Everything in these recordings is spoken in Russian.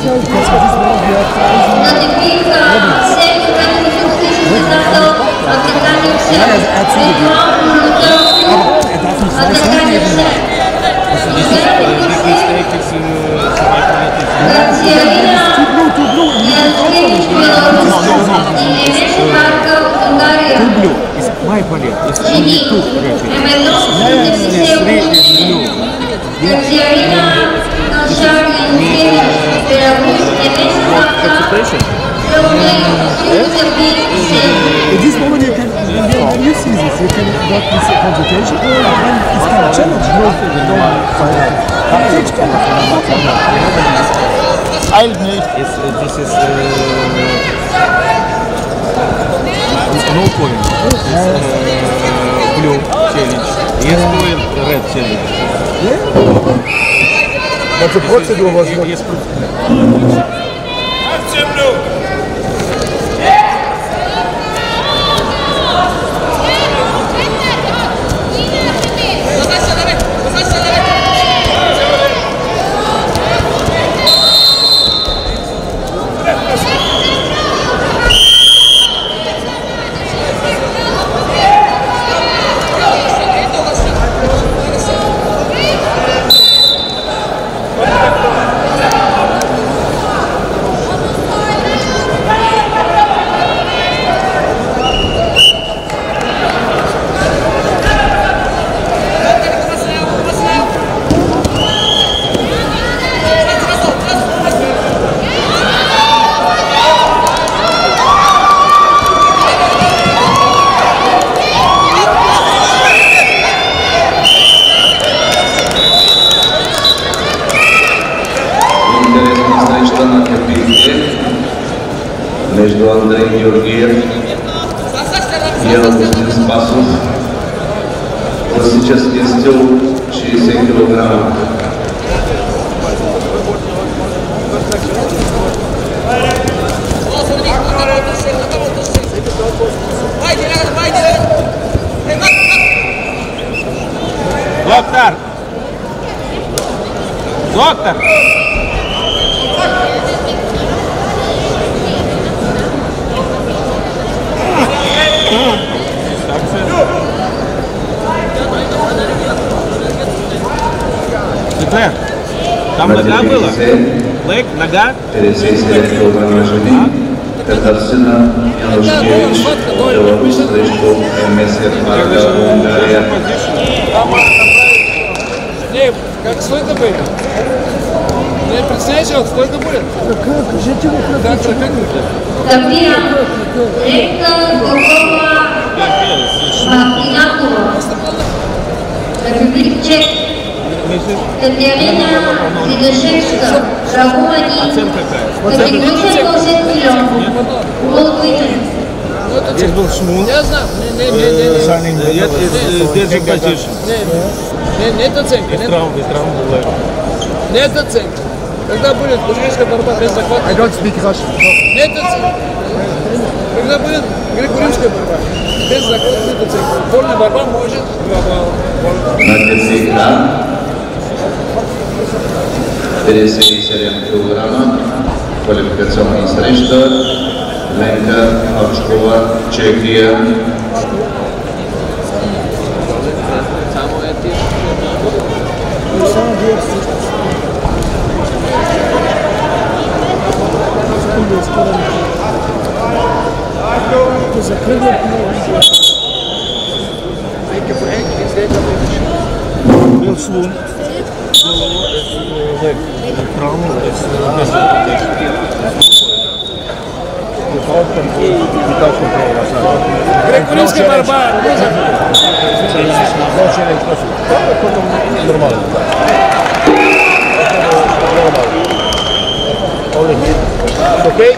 На таких а, всех французских стандартов отдыхающих отдыхающих Харьков Occupation. At this moment, you can, when, when you see this, you can got this consultation, and then it's kind of challenge. No, no, It's, uh, this is uh, no point. It's uh, blue challenge. Yes point, red challenge. But the procedure was not. между Андреем Георгиев и Августин Спасов. Классический стил 60 килограмм. Доктор! Доктор! Светлана, там нога была? Лэг, нога? 59 килограмм жени. Татарщина Янушкевич Беларусь стрижку МСФ. Не, как сколько будет? Не, представляете, вот сколько будет? Как, как, как будет? Гамбира Река Горгова Мартинакова Републик Чех Катерина Федошевска Рагумани Оценка какая? Категория 80 кило World Witten Ну, это Здесь был шмун. Я знаю. Не, не, не, не, не. Нет, держи позицию. Не, не, нет оценки. Нет, Травм, без травм нет оценки. Когда будет курильская борьба без захвата, I don't speak Russian. нет. Когда будет греко-римская борьба без захвата, нет оценки. Вольная борьба может два балла. На Кирпиче 57 килограмма. Квалификационная среща. Ленка Авчкова, Чехия. Был швун. Лэг. Травма. Греко-римская борьба. Нормально. Окей?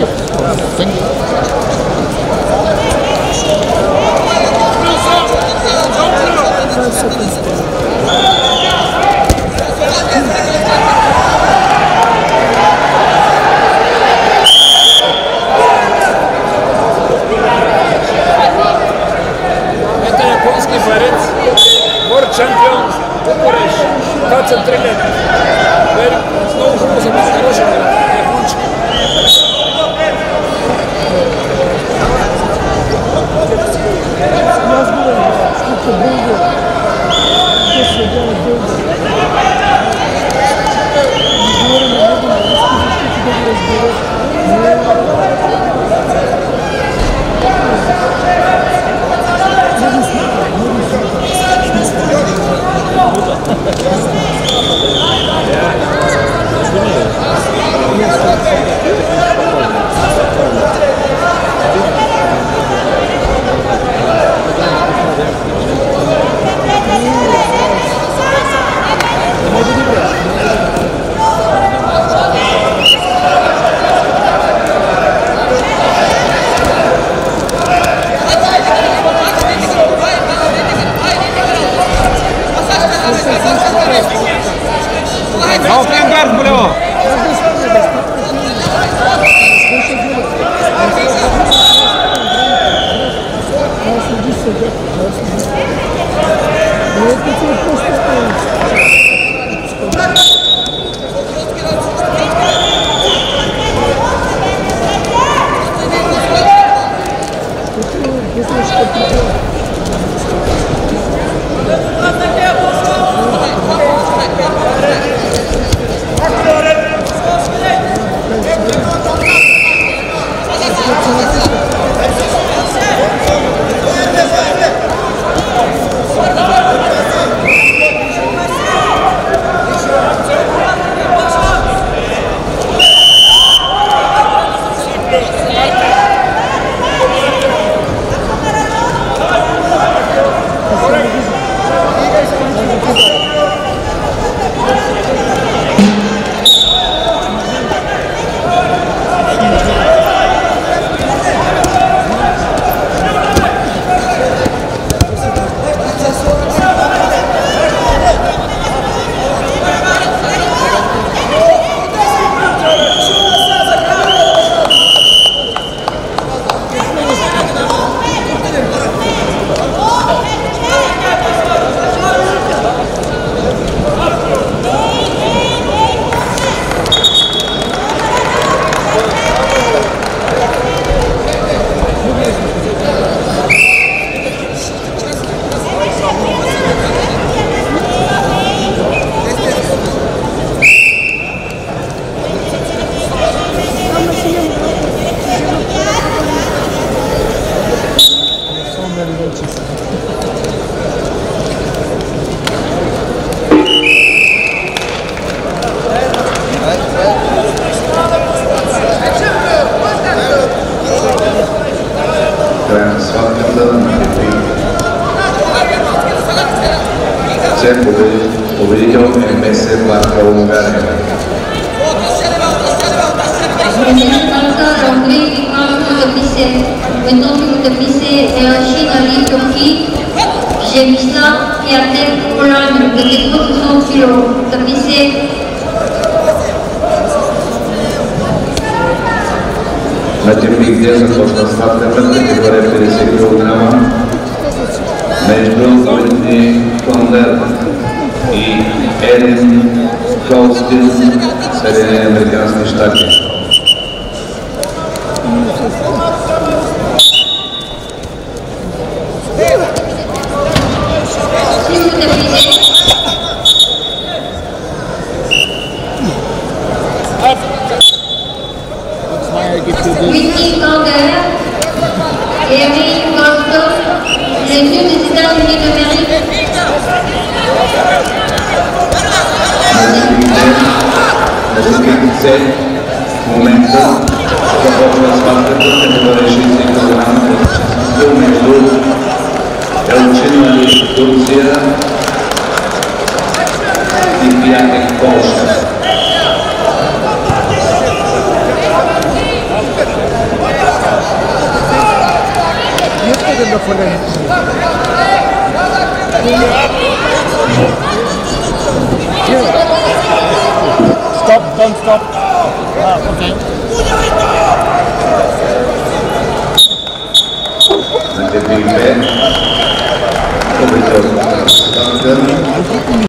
Молодец. Тянь. Это японский борец, ворд-чемпион, Кукурыш, 23 лет. Теперь снова хороший игрок. Это было бы. Это et les autres sont sur service. Matemik dia sekolah staff Stop, don't stop. Ah, okay. Manteve em pé. Obrigado.